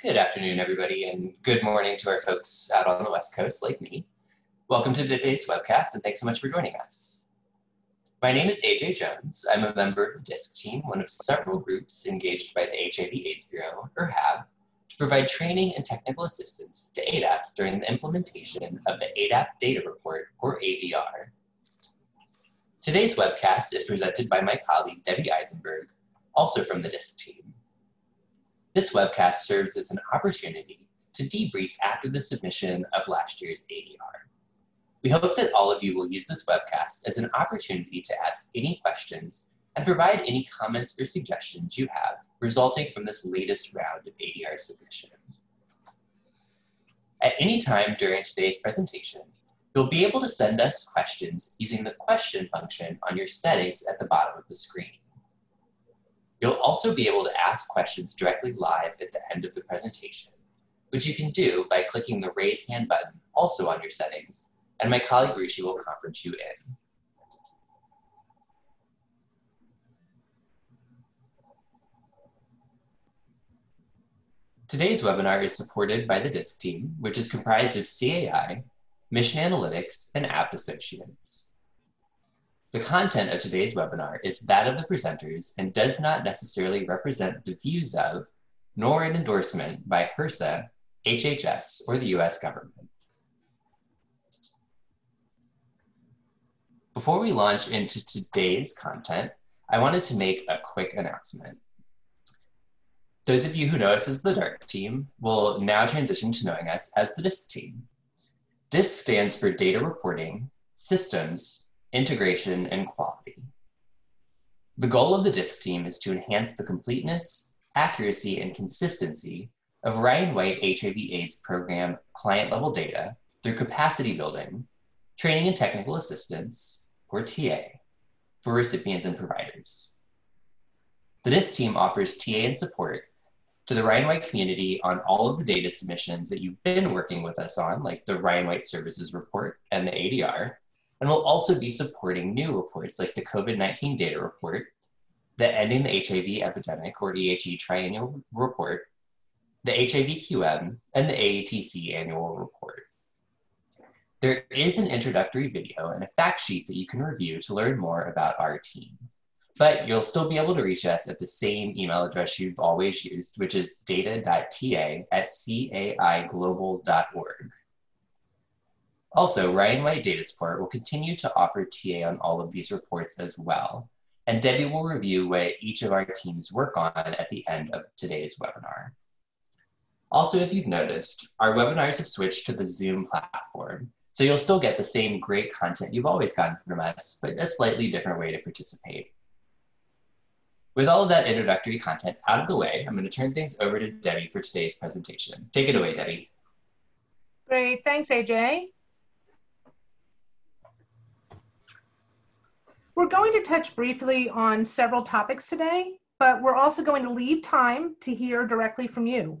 Good afternoon, everybody, and good morning to our folks out on the West Coast like me. Welcome to today's webcast, and thanks so much for joining us. My name is AJ Jones. I'm a member of the DISC team, one of several groups engaged by the HIV AIDS Bureau, or HAB, to provide training and technical assistance to ADAPs during the implementation of the ADAP Data Report, or ADR. Today's webcast is presented by my colleague Debbie Eisenberg, also from the DISC team. This webcast serves as an opportunity to debrief after the submission of last year's ADR. We hope that all of you will use this webcast as an opportunity to ask any questions and provide any comments or suggestions you have resulting from this latest round of ADR submission. At any time during today's presentation, you'll be able to send us questions using the question function on your settings at the bottom of the screen. You'll also be able to ask questions directly live at the end of the presentation, which you can do by clicking the raise hand button also on your settings, and my colleague Ruchi will conference you in. Today's webinar is supported by the DISC team, which is comprised of CAI, Mission Analytics, and Abt Associates. The content of today's webinar is that of the presenters and does not necessarily represent the views of, nor an endorsement by HRSA, HHS, or the US government. Before we launch into today's content, I wanted to make a quick announcement. Those of you who know us as the DART team will now transition to knowing us as the DISC team. DISC stands for Data Reporting, Systems, integration, and quality. The goal of the DISC team is to enhance the completeness, accuracy, and consistency of Ryan White HIV AIDS program client level data through capacity building, training and technical assistance, or TA, for recipients and providers. The DISC team offers TA and support to the Ryan White community on all of the data submissions that you've been working with us on, like the Ryan White Services Report and the ADR, and we'll also be supporting new reports like the COVID-19 data report, the Ending the HIV Epidemic or EHE Triennial Report, the HIVQM, and the AETC Annual Report. There is an introductory video and a fact sheet that you can review to learn more about our team. But you'll still be able to reach us at the same email address you've always used, which is data.ta at caiglobal.org. Also, Ryan White Data Support will continue to offer TA on all of these reports as well. And Debbie will review what each of our teams work on at the end of today's webinar. Also, if you've noticed, our webinars have switched to the Zoom platform. So you'll still get the same great content you've always gotten from us, but a slightly different way to participate. With all of that introductory content out of the way, I'm going to turn things over to Debbie for today's presentation. Take it away, Debbie. Great, thanks, AJ. We're going to touch briefly on several topics today, but we're also going to leave time to hear directly from you.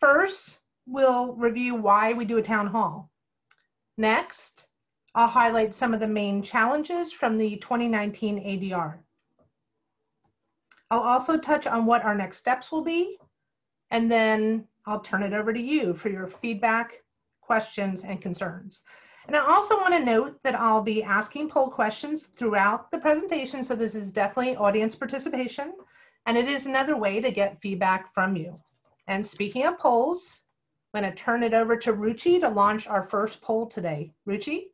First, we'll review why we do a town hall. Next, I'll highlight some of the main challenges from the 2019 ADR. I'll also touch on what our next steps will be, and then I'll turn it over to you for your feedback, questions, and concerns. And I also want to note that I'll be asking poll questions throughout the presentation. So this is definitely audience participation. And it is another way to get feedback from you. And speaking of polls, I'm going to turn it over to Ruchi to launch our first poll today. Ruchi?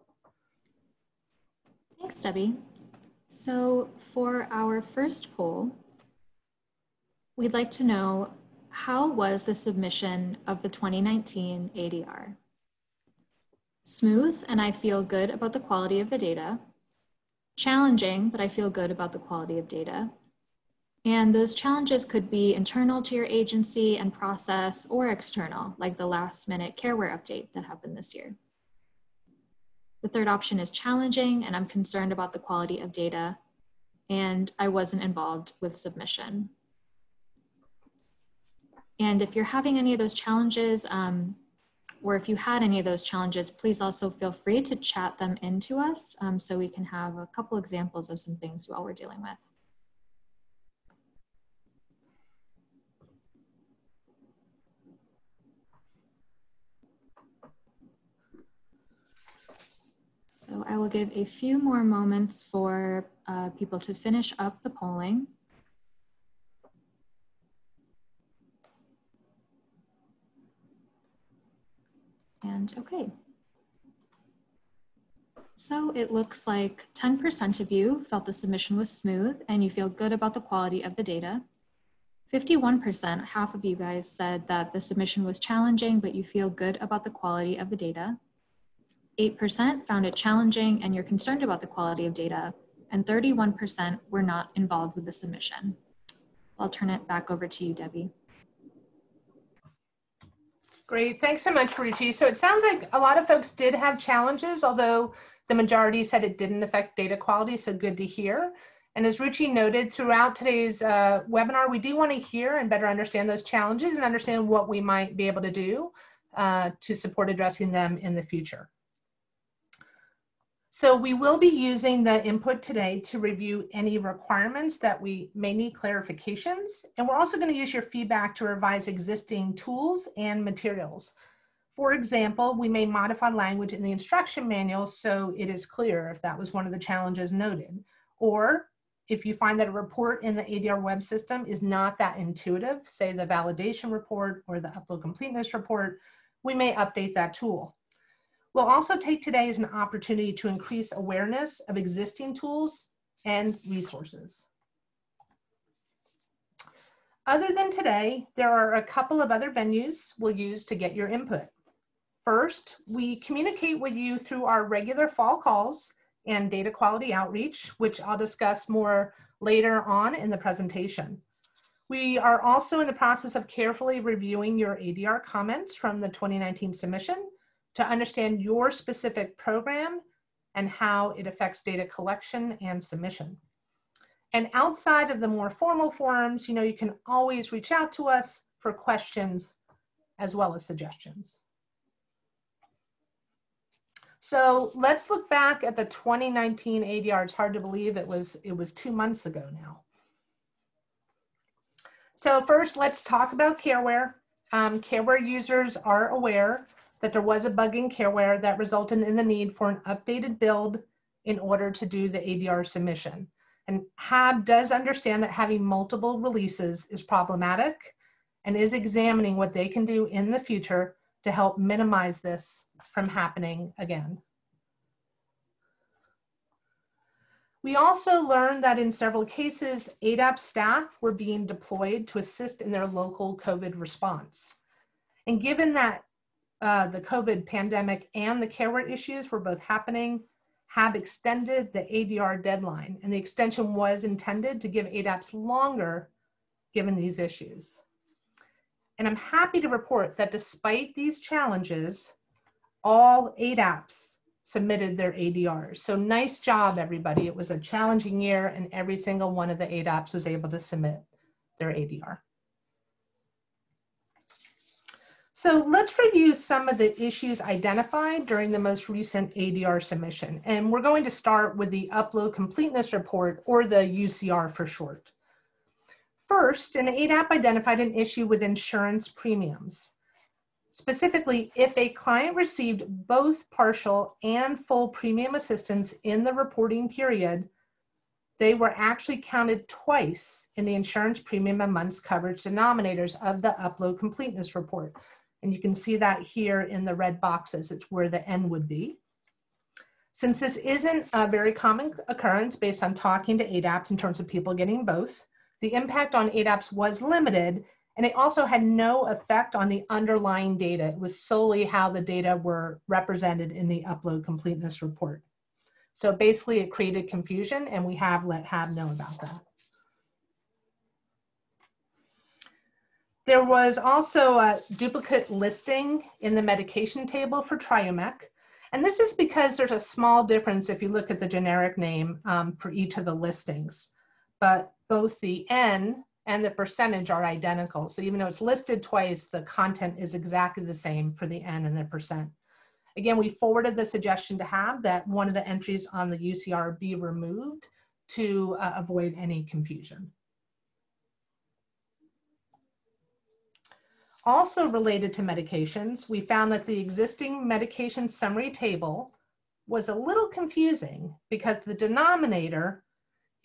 Thanks, Debbie. So for our first poll, we'd like to know how was the submission of the 2019 ADR? Smooth, and I feel good about the quality of the data. Challenging, but I feel good about the quality of data. And those challenges could be internal to your agency and process or external, like the last minute careware update that happened this year. The third option is challenging, and I'm concerned about the quality of data, and I wasn't involved with submission. And if you're having any of those challenges, um, or if you had any of those challenges, please also feel free to chat them into us um, so we can have a couple examples of some things while we're dealing with. So I will give a few more moments for uh, people to finish up the polling. And okay. So it looks like 10% of you felt the submission was smooth and you feel good about the quality of the data. 51%, half of you guys said that the submission was challenging, but you feel good about the quality of the data. 8% found it challenging and you're concerned about the quality of data. And 31% were not involved with the submission. I'll turn it back over to you, Debbie. Great, thanks so much, Ruchi. So it sounds like a lot of folks did have challenges, although the majority said it didn't affect data quality, so good to hear. And as Ruchi noted, throughout today's uh, webinar, we do want to hear and better understand those challenges and understand what we might be able to do uh, to support addressing them in the future. So we will be using the input today to review any requirements that we may need clarifications. And we're also going to use your feedback to revise existing tools and materials. For example, we may modify language in the instruction manual so it is clear if that was one of the challenges noted. Or if you find that a report in the ADR web system is not that intuitive, say the validation report or the upload completeness report, we may update that tool. We'll also take today as an opportunity to increase awareness of existing tools and resources. Other than today, there are a couple of other venues we'll use to get your input. First, we communicate with you through our regular fall calls and data quality outreach, which I'll discuss more later on in the presentation. We are also in the process of carefully reviewing your ADR comments from the 2019 submission to understand your specific program and how it affects data collection and submission. And outside of the more formal forums, you know, you can always reach out to us for questions as well as suggestions. So let's look back at the 2019 ADR. It's hard to believe it was, it was two months ago now. So first, let's talk about careware. Um, careware users are aware that there was a bug in careware that resulted in the need for an updated build in order to do the ADR submission. And HAB does understand that having multiple releases is problematic and is examining what they can do in the future to help minimize this from happening again. We also learned that in several cases, ADAP staff were being deployed to assist in their local COVID response. And given that uh, the COVID pandemic and the careware issues were both happening, have extended the ADR deadline, and the extension was intended to give ADAPs longer given these issues. And I'm happy to report that despite these challenges, all ADAPs submitted their ADRs. So nice job, everybody. It was a challenging year and every single one of the ADAPs was able to submit their ADR. So let's review some of the issues identified during the most recent ADR submission. And we're going to start with the upload completeness report or the UCR for short. First, an ADAP identified an issue with insurance premiums. Specifically, if a client received both partial and full premium assistance in the reporting period, they were actually counted twice in the insurance premium and months coverage denominators of the upload completeness report. And you can see that here in the red boxes, it's where the N would be. Since this isn't a very common occurrence based on talking to ADAPs in terms of people getting both, the impact on ADAPs was limited and it also had no effect on the underlying data. It was solely how the data were represented in the upload completeness report. So basically it created confusion and we have let HAB know about that. There was also a duplicate listing in the medication table for Triumec. And this is because there's a small difference if you look at the generic name um, for each of the listings. But both the N and the percentage are identical. So even though it's listed twice, the content is exactly the same for the N and the percent. Again, we forwarded the suggestion to have that one of the entries on the UCR be removed to uh, avoid any confusion. Also related to medications, we found that the existing medication summary table was a little confusing because the denominator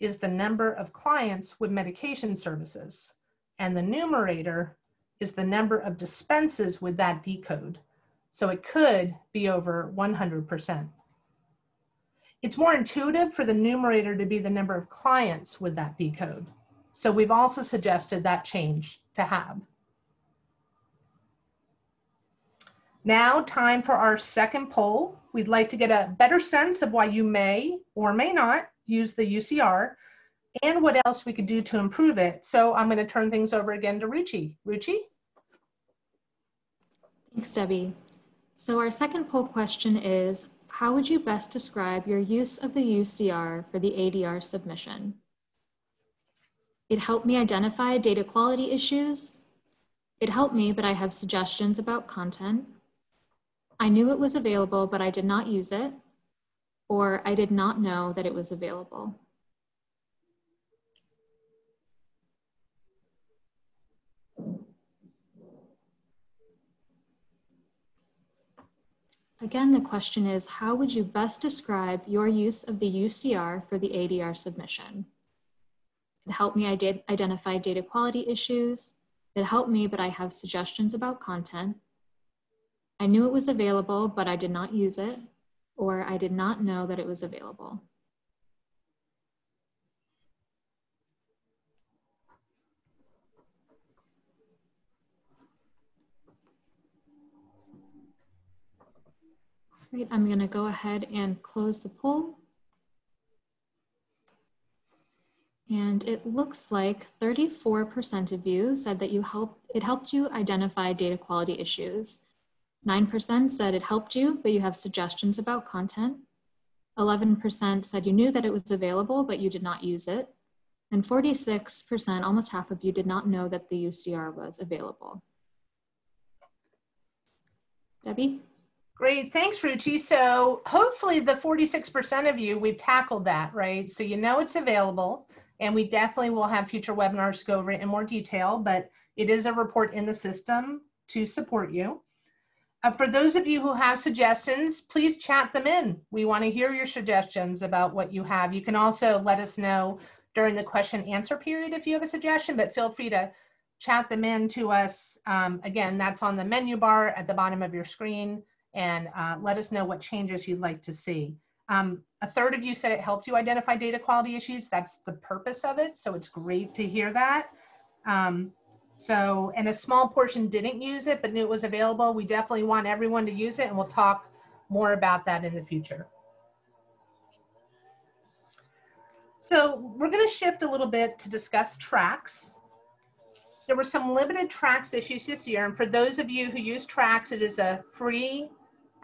is the number of clients with medication services, and the numerator is the number of dispenses with that decode. So it could be over 100%. It's more intuitive for the numerator to be the number of clients with that decode. So we've also suggested that change to have. Now, time for our second poll. We'd like to get a better sense of why you may or may not use the UCR and what else we could do to improve it. So I'm going to turn things over again to Ruchi. Ruchi? Thanks, Debbie. So our second poll question is, how would you best describe your use of the UCR for the ADR submission? It helped me identify data quality issues. It helped me, but I have suggestions about content. I knew it was available, but I did not use it, or I did not know that it was available. Again, the question is, how would you best describe your use of the UCR for the ADR submission? It helped me identify data quality issues. It helped me, but I have suggestions about content. I knew it was available, but I did not use it, or I did not know that it was available. Right, I'm gonna go ahead and close the poll. And it looks like 34% of you said that you help, it helped you identify data quality issues. 9% said it helped you, but you have suggestions about content. 11% said you knew that it was available, but you did not use it. And 46%, almost half of you, did not know that the UCR was available. Debbie? Great, thanks, Ruchi. So hopefully the 46% of you, we've tackled that, right? So you know it's available, and we definitely will have future webinars go over it in more detail, but it is a report in the system to support you. Uh, for those of you who have suggestions, please chat them in. We want to hear your suggestions about what you have. You can also let us know during the question answer period if you have a suggestion, but feel free to chat them in to us. Um, again, that's on the menu bar at the bottom of your screen and uh, let us know what changes you'd like to see. Um, a third of you said it helped you identify data quality issues. That's the purpose of it. So it's great to hear that. Um, so, and a small portion didn't use it, but knew it was available. We definitely want everyone to use it, and we'll talk more about that in the future. So we're going to shift a little bit to discuss TRACS. There were some limited TRACS issues this year, and for those of you who use TRACS, it is a free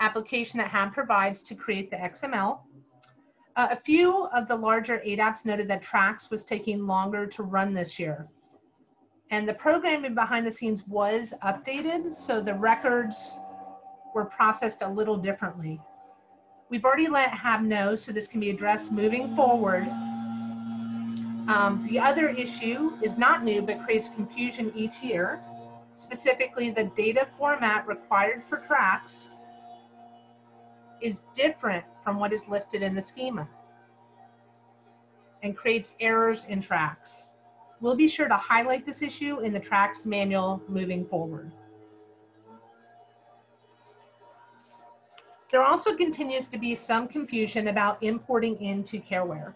application that HAB provides to create the XML. Uh, a few of the larger ADAPs noted that TRACS was taking longer to run this year. And the programming behind the scenes was updated, so the records were processed a little differently. We've already let HAB know, so this can be addressed moving forward. Um, the other issue is not new, but creates confusion each year. Specifically, the data format required for TRACS is different from what is listed in the schema and creates errors in TRACS. We'll be sure to highlight this issue in the TRACS manual moving forward. There also continues to be some confusion about importing into Careware.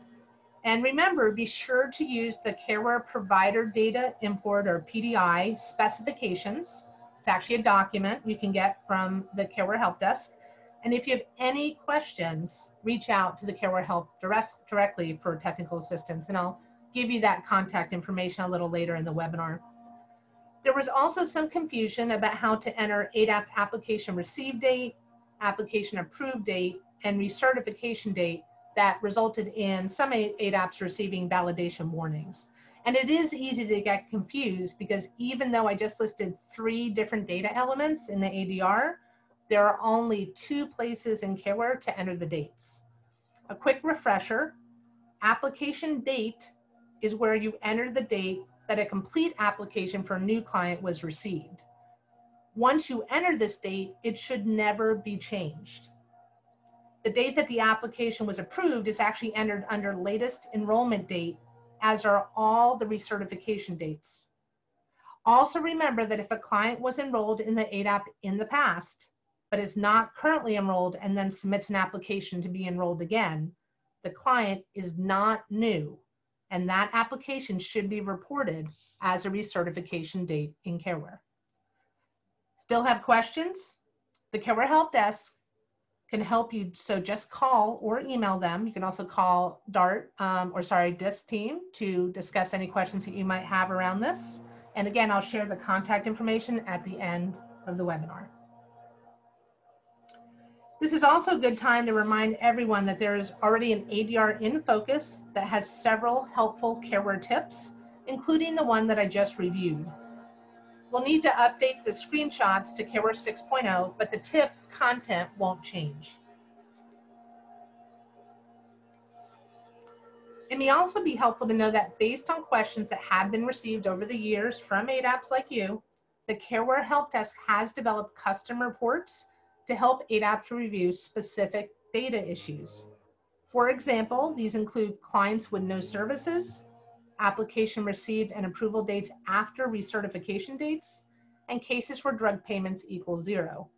And remember, be sure to use the Careware Provider Data Import or PDI specifications. It's actually a document you can get from the Careware Help Desk. And if you have any questions, reach out to the Careware Help direct, directly for technical assistance. And I'll give you that contact information a little later in the webinar. There was also some confusion about how to enter ADAP application receive date, application approved date, and recertification date that resulted in some ADAPs receiving validation warnings. And it is easy to get confused because even though I just listed three different data elements in the ADR, there are only two places in Careware to enter the dates. A quick refresher, application date is where you enter the date that a complete application for a new client was received. Once you enter this date, it should never be changed. The date that the application was approved is actually entered under latest enrollment date, as are all the recertification dates. Also remember that if a client was enrolled in the ADAP in the past, but is not currently enrolled and then submits an application to be enrolled again, the client is not new, and that application should be reported as a recertification date in CareWare. Still have questions? The CareWare Help Desk can help you, so just call or email them. You can also call DART, um, or sorry, DISC team to discuss any questions that you might have around this. And again, I'll share the contact information at the end of the webinar. This is also a good time to remind everyone that there is already an ADR in focus that has several helpful CareWare tips, including the one that I just reviewed. We'll need to update the screenshots to CareWare 6.0, but the tip content won't change. It may also be helpful to know that based on questions that have been received over the years from ADAPs like you, the CareWare Help Desk has developed custom reports to help ADAP review specific data issues. For example, these include clients with no services, application received and approval dates after recertification dates, and cases where drug payments equal zero.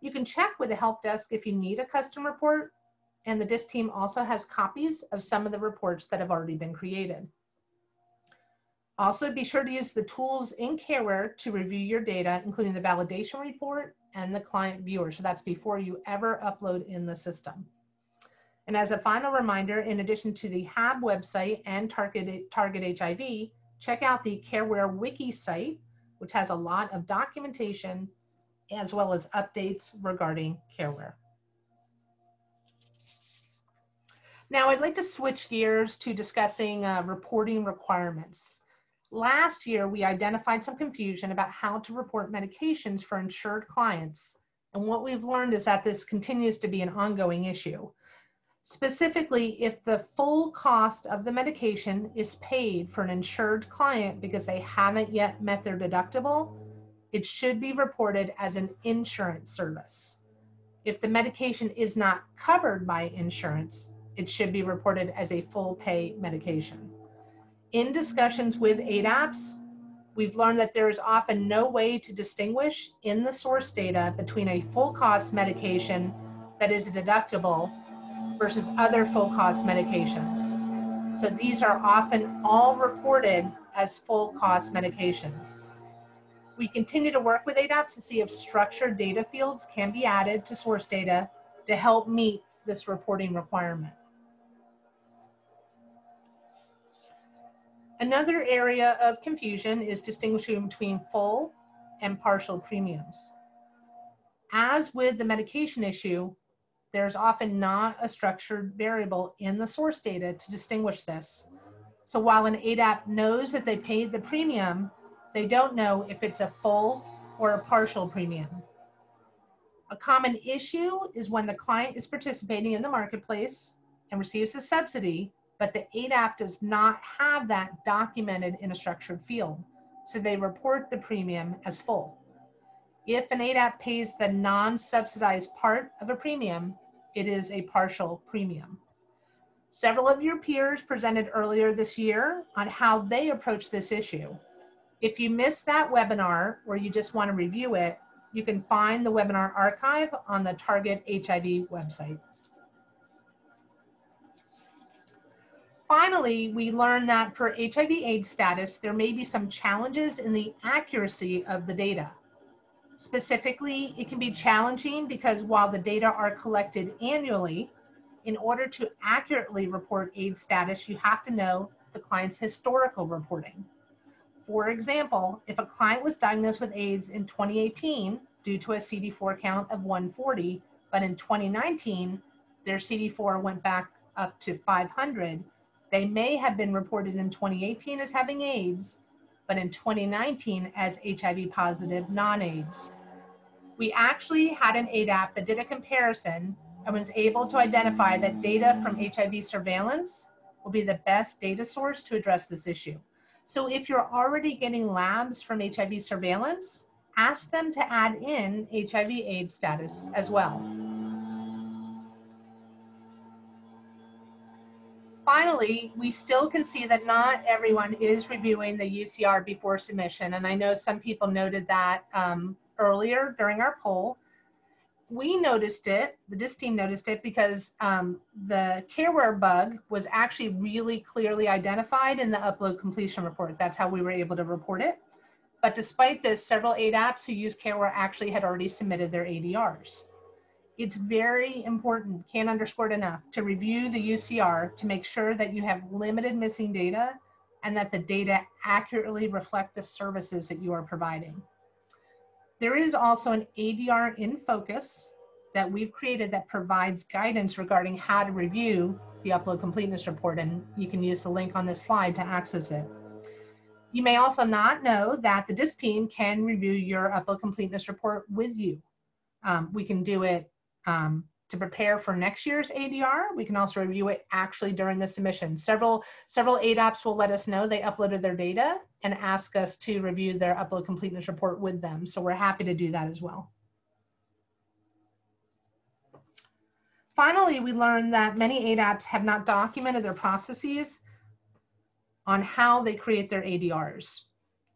You can check with the help desk if you need a custom report, and the DISC team also has copies of some of the reports that have already been created. Also, be sure to use the tools in CareWare to review your data, including the validation report and the client viewer. So that's before you ever upload in the system. And as a final reminder, in addition to the HAB website and Target, Target HIV, check out the CareWare Wiki site, which has a lot of documentation as well as updates regarding CareWare. Now I'd like to switch gears to discussing uh, reporting requirements. Last year, we identified some confusion about how to report medications for insured clients. And what we've learned is that this continues to be an ongoing issue. Specifically, if the full cost of the medication is paid for an insured client because they haven't yet met their deductible, it should be reported as an insurance service. If the medication is not covered by insurance, it should be reported as a full pay medication. In discussions with ADAPs, we've learned that there is often no way to distinguish in the source data between a full cost medication that is deductible versus other full cost medications. So these are often all reported as full cost medications. We continue to work with ADAPs to see if structured data fields can be added to source data to help meet this reporting requirement. Another area of confusion is distinguishing between full and partial premiums. As with the medication issue, there's often not a structured variable in the source data to distinguish this. So while an ADAP knows that they paid the premium, they don't know if it's a full or a partial premium. A common issue is when the client is participating in the marketplace and receives a subsidy, but the ADAP does not have that documented in a structured field. So they report the premium as full. If an ADAP pays the non-subsidized part of a premium, it is a partial premium. Several of your peers presented earlier this year on how they approach this issue. If you missed that webinar or you just want to review it, you can find the webinar archive on the Target HIV website. Finally, we learned that for HIV AIDS status, there may be some challenges in the accuracy of the data. Specifically, it can be challenging because while the data are collected annually, in order to accurately report AIDS status, you have to know the client's historical reporting. For example, if a client was diagnosed with AIDS in 2018 due to a CD4 count of 140, but in 2019, their CD4 went back up to 500, they may have been reported in 2018 as having AIDS, but in 2019 as HIV positive non-AIDS. We actually had an ADAP that did a comparison and was able to identify that data from HIV surveillance will be the best data source to address this issue. So if you're already getting labs from HIV surveillance, ask them to add in HIV AIDS status as well. Finally, we still can see that not everyone is reviewing the UCR before submission. And I know some people noted that um, earlier during our poll. We noticed it, the DISC team noticed it because um, the careware bug was actually really clearly identified in the upload completion report. That's how we were able to report it. But despite this, several ADAPs who use careware actually had already submitted their ADRs. It's very important, can't underscore it enough, to review the UCR to make sure that you have limited missing data and that the data accurately reflect the services that you are providing. There is also an ADR in focus that we've created that provides guidance regarding how to review the upload completeness report, and you can use the link on this slide to access it. You may also not know that the DISC team can review your upload completeness report with you. Um, we can do it um, to prepare for next year's ADR. We can also review it actually during the submission. Several, several ADAPs will let us know they uploaded their data and ask us to review their upload completeness report with them. So we're happy to do that as well. Finally, we learned that many ADAPs have not documented their processes on how they create their ADRs.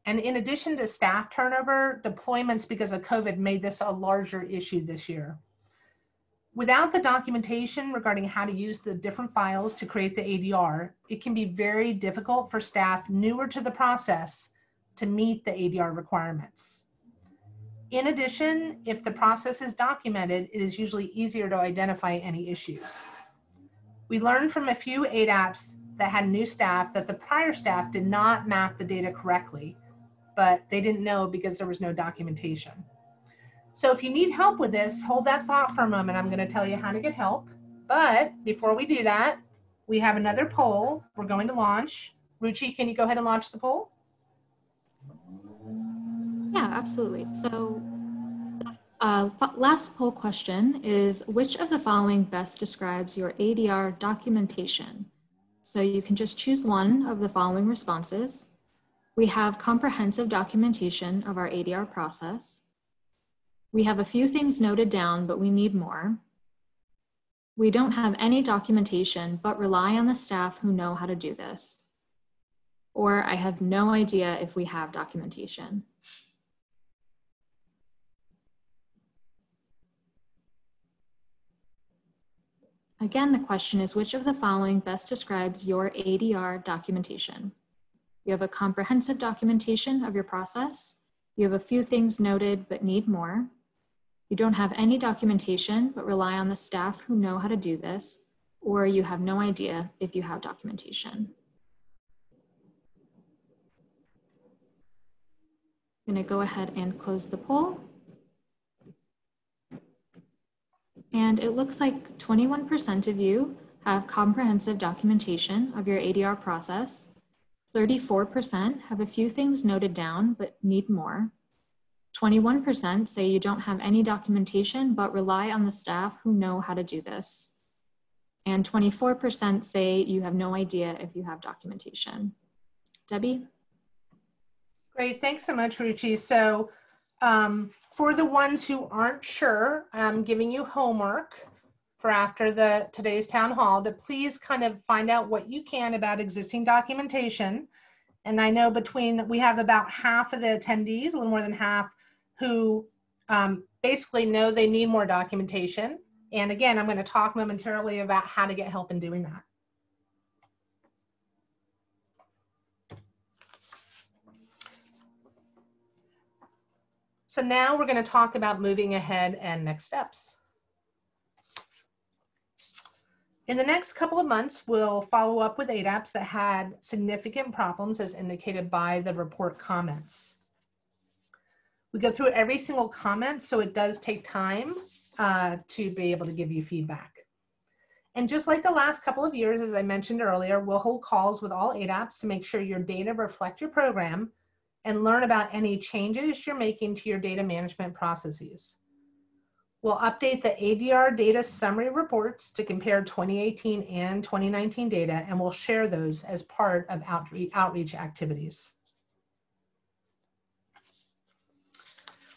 And in addition to staff turnover, deployments because of COVID made this a larger issue this year. Without the documentation regarding how to use the different files to create the ADR, it can be very difficult for staff newer to the process to meet the ADR requirements. In addition, if the process is documented, it is usually easier to identify any issues. We learned from a few ADAPs that had new staff that the prior staff did not map the data correctly, but they didn't know because there was no documentation. So if you need help with this, hold that thought for a moment. I'm going to tell you how to get help. But before we do that, we have another poll we're going to launch. Ruchi, can you go ahead and launch the poll? Yeah, absolutely. So uh, last poll question is, which of the following best describes your ADR documentation? So you can just choose one of the following responses. We have comprehensive documentation of our ADR process. We have a few things noted down, but we need more. We don't have any documentation, but rely on the staff who know how to do this. Or I have no idea if we have documentation. Again, the question is which of the following best describes your ADR documentation? You have a comprehensive documentation of your process. You have a few things noted but need more. You don't have any documentation, but rely on the staff who know how to do this, or you have no idea if you have documentation. I'm gonna go ahead and close the poll. And it looks like 21% of you have comprehensive documentation of your ADR process. 34% have a few things noted down but need more. 21% say you don't have any documentation but rely on the staff who know how to do this. And 24% say you have no idea if you have documentation. Debbie? Great, thanks so much, Ruchi. So um, for the ones who aren't sure, I'm giving you homework for after the today's town hall to please kind of find out what you can about existing documentation. And I know between, we have about half of the attendees, a little more than half, who um, basically know they need more documentation. And again, I'm going to talk momentarily about how to get help in doing that. So now we're going to talk about moving ahead and next steps. In the next couple of months, we'll follow up with ADAPs that had significant problems as indicated by the report comments. We go through every single comment, so it does take time uh, to be able to give you feedback. And just like the last couple of years, as I mentioned earlier, we'll hold calls with all ADAPs to make sure your data reflect your program and learn about any changes you're making to your data management processes. We'll update the ADR data summary reports to compare 2018 and 2019 data, and we'll share those as part of outreach, outreach activities.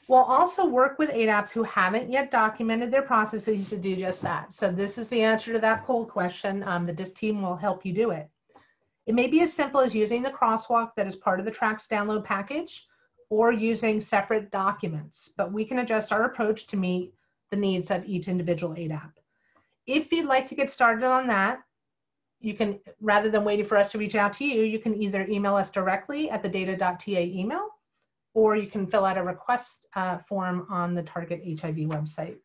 We'll also work with ADAPs who haven't yet documented their processes to do just that. So this is the answer to that poll question. Um, the DISC team will help you do it. It may be as simple as using the crosswalk that is part of the TRACS download package or using separate documents, but we can adjust our approach to meet the needs of each individual ADAP. If you'd like to get started on that, you can, rather than waiting for us to reach out to you, you can either email us directly at the data.ta email or you can fill out a request uh, form on the Target HIV website.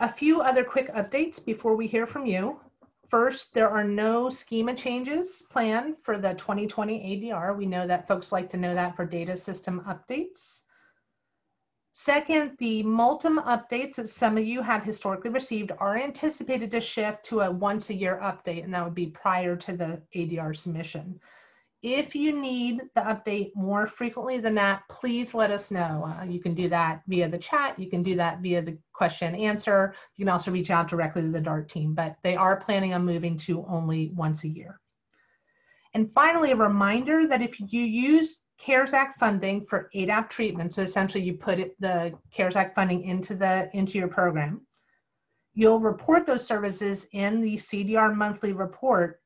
A few other quick updates before we hear from you. First, there are no schema changes planned for the 2020 ADR. We know that folks like to know that for data system updates. Second, the Multum updates that some of you have historically received are anticipated to shift to a once a year update, and that would be prior to the ADR submission. If you need the update more frequently than that, please let us know. Uh, you can do that via the chat. You can do that via the question and answer. You can also reach out directly to the DART team, but they are planning on moving to only once a year. And finally, a reminder that if you use CARES Act funding for ADAP treatment. So essentially you put it, the CARES Act funding into, the, into your program. You'll report those services in the CDR monthly report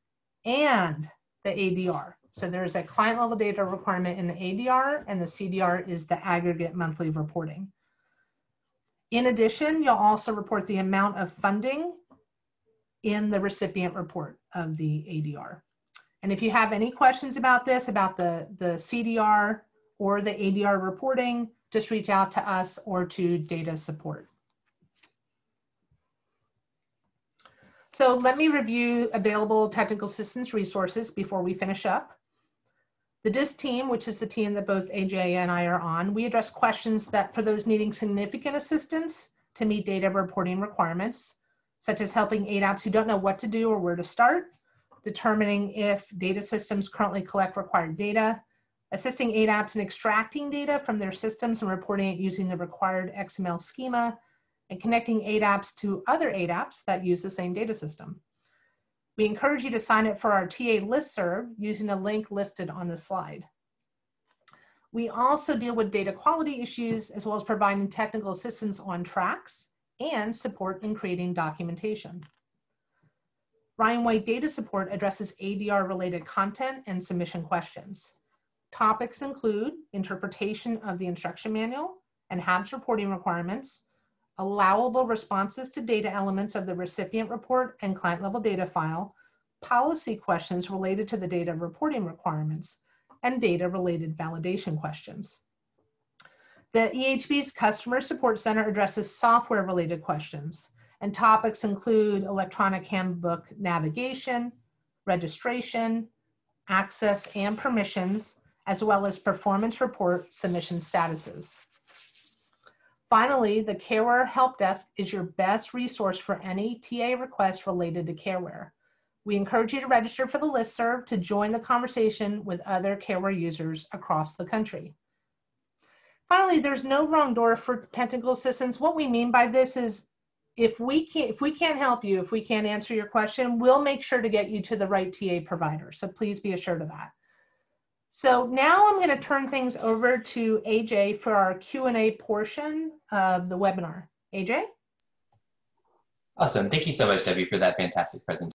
and the ADR. So there's a client level data requirement in the ADR and the CDR is the aggregate monthly reporting. In addition, you'll also report the amount of funding in the recipient report of the ADR. And if you have any questions about this, about the, the CDR or the ADR reporting, just reach out to us or to data support. So let me review available technical assistance resources before we finish up. The DISC team, which is the team that both AJ and I are on, we address questions that for those needing significant assistance to meet data reporting requirements, such as helping ADAPs who don't know what to do or where to start, determining if data systems currently collect required data, assisting ADAPs in extracting data from their systems and reporting it using the required XML schema, and connecting ADAPs to other ADAPs that use the same data system. We encourage you to sign up for our TA listserv using a link listed on the slide. We also deal with data quality issues as well as providing technical assistance on TRACS and support in creating documentation. Ryan White Data Support addresses ADR related content and submission questions. Topics include interpretation of the instruction manual and HABS reporting requirements, allowable responses to data elements of the recipient report and client level data file, policy questions related to the data reporting requirements, and data related validation questions. The EHB's Customer Support Center addresses software related questions and topics include electronic handbook navigation, registration, access and permissions, as well as performance report submission statuses. Finally, the CareWare Help Desk is your best resource for any TA request related to CareWare. We encourage you to register for the listserv to join the conversation with other CareWare users across the country. Finally, there's no wrong door for technical assistance. What we mean by this is if we can't if we can't help you if we can't answer your question we'll make sure to get you to the right ta provider. So please be assured of that. So now i'm going to turn things over to aj for our q&a portion of the webinar. Aj awesome. Thank you so much debbie for that fantastic presentation